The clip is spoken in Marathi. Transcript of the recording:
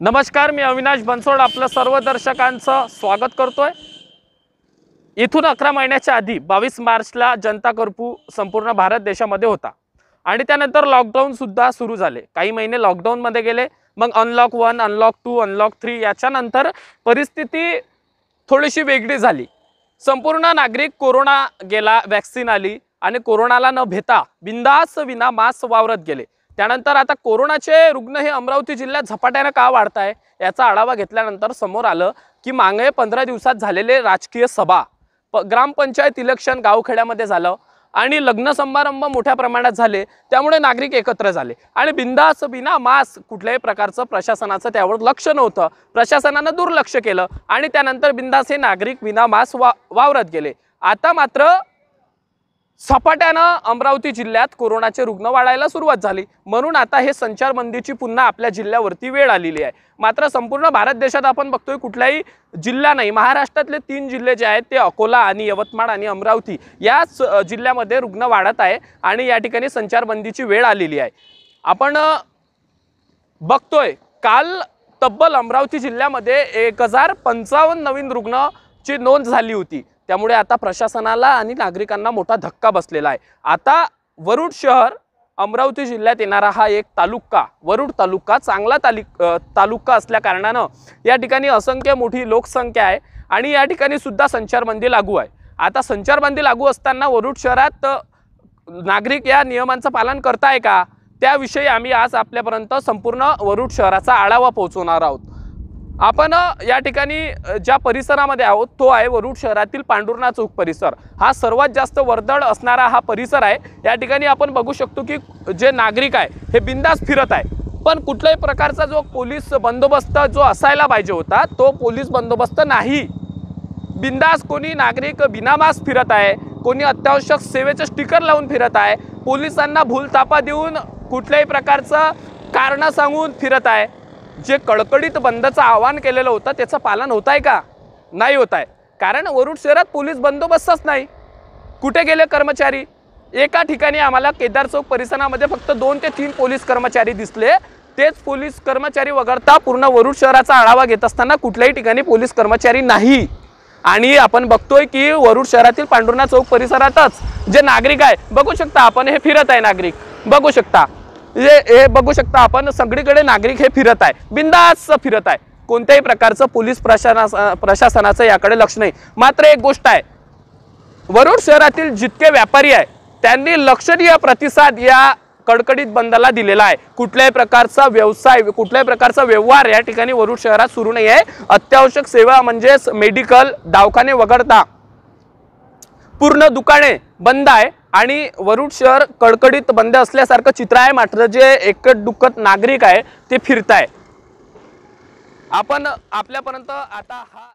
नमस्कार मी अविनाश बनसोड. आपलं सर्व दर्शकांचं स्वागत करतोय. इथून अकरा महिन्याच्या आधी बावीस मार्चला जनता कर्फ्यू संपूर्ण भारत देशामध्ये होता. आणि त्यानंतर लॉकडाऊनसुद्धा सुरू झाले. काही महिने लॉकडाऊनमध्ये गेले. मग unlock one unlock two unlock three याच्यानंतर परिस्थिती थोडीशी वेगळी झाली. संपूर्ण नागरिक कोरोना गेला वॅक्सिन आली. आणि कोरोनाला न भेता बिंदास विना मास्क वावरत गेले. त्यानंतर आता कोरोनाचे रुग्ण हे अमरावती जिल्ह्यात झपाट्यानं का वाढत आहे याचा आढावा घेतल्यानंतर समोर आलं की मागे पंधरा दिवसात झालेले राजकीय सभा प ग्रामपंचायत इलेक्शन गावखेड्यामध्ये झालं आणि लग्न समारंभ मोठ्या प्रमाणात झाले त्यामुळे नागरिक एकत्र झाले. आणि बिंदास बिना मास्क कुठल्याही प्रकारचं प्रशासनाचं त्यावर लक्ष नव्हतं. प्रशासनानं दुर्लक्ष केलं आणि त्यानंतर बिंदास हे नागरिक बिना मास्क वा वावरत गेले. आता मात्र सपाट्यानं अमरावती जिल्ह्यात कोरोनाचे रुग्ण वाढायला सुरुवात झाली. म्हणून आता हे संचारबंदीची पुन्हा आपल्या जिल्ह्यावरती वेळ आलेली आहे. मात्र संपूर्ण भारत देशात आपण बघतोय कुठलाही जिल्हा नाही महाराष्ट्रातले तीन जिल्हे जे आहेत ते अकोला आणि यवतमाळ आणि अमरावती याच जिल्ह्यामध्ये रुग्ण वाढत आहे आणि या ठिकाणी संचारबंदीची वेळ आलेली आहे. आपण बघतोय काल तब्बल अमरावती जिल्ह्यामध्ये एक हजार पंचावन्न नवीन रुग्णची नोंद झाली होती. त्यामुळे आता प्रशासनाला आणि नागरिकांना मोठा धक्का बसलेला आहे. आता वरुड शहर अमरावती जिल्ह्यात येणारा हा एक तालुका वरुड तालुका चांगला तालिक तालुका असल्याकारणानं या ठिकाणी असंख्य मोठी लोकसंख्या आहे आणि या ठिकाणी सुद्धा संचारबंदी लागू आहे. आता संचारबंदी लागू असताना वरुड शहरात नागरिक या नियमांचं पालन करताय का? त्याविषयी आम्ही आज आपल्यापर्यंत संपूर्ण वरुड शहराचा आढावा पोहोचवणार आहोत. आपण या ठिकाणी ज्या परिसरामध्ये आहोत तो आहे वरुड शहरातील पांडुर्णा चौक परिसर. हा सर्वात जास्त वर्दळ असणारा हा परिसर आहे. या ठिकाणी आपण बघू शकतो की जे नागरिक आहे हे बिंदास फिरत आहे. पण कुठल्याही प्रकारचा जो पोलीस बंदोबस्त जो असायला पाहिजे होता तो पोलीस बंदोबस्त नाही. बिंदास कोणी नागरिक बिनामास्क फिरत आहे कोणी अत्यावश्यक सेवेचं स्टिकर लावून फिरत आहे पोलिसांना भूलतापा देऊन कुठल्याही प्रकारचं कारणं सांगून फिरत आहे. जे कडकडीत बंदचं आवाहन केलेलं होतं त्याचं पालन होत आहे का? नाही होत आहे कारण वरुड शहरात पोलीस बंदोबस्तच नाही. कुठे गेले कर्मचारी? एका ठिकाणी आम्हाला केदार चौक परिसरामध्ये फक्त दोन ते तीन पोलीस कर्मचारी दिसले. तेच पोलीस कर्मचारी वगळता पूर्ण वरुड शहराचा आढावा घेत असताना कुठल्याही ठिकाणी पोलीस कर्मचारी नाही. आणि आपण बघतोय की वरुड शहरातील पांडुर्णा चौक परिसरातच जे नागरिक आहे बघू शकता आपण हे फिरत आहे नागरिक. बघू शकता. हे हे बघू शकता आपण सगळीकडे नागरिक हे फिरत आहे. बिंदास फिरत आहे. कोणत्याही प्रकारचं पोलीस प्रशासना प्रशासनाचं याकडे लक्ष नाही. मात्र एक गोष्ट आहे. वरुड शहरातील जितके व्यापारी आहे त्यांनी लक्षणीय प्रतिसाद या कडकडीत बंदला दिलेला आहे. कुठल्याही प्रकारचा व्यवसाय कुठल्याही प्रकारचा व्यवहार या ठिकाणी वरुड शहरात सुरू नाही आहे. अत्यावश्यक सेवा म्हणजेच मेडिकल दवाखाने वगळता. पूर्ण दुकाने बंद आहे. आणि वरुड शहर कडकडीत बंद असल्यासारखं चित्र आहे. मात्र जे एकट दुःखत नागरिक आहे ते फिरताय. आपण आपल्यापर्यंत आता हा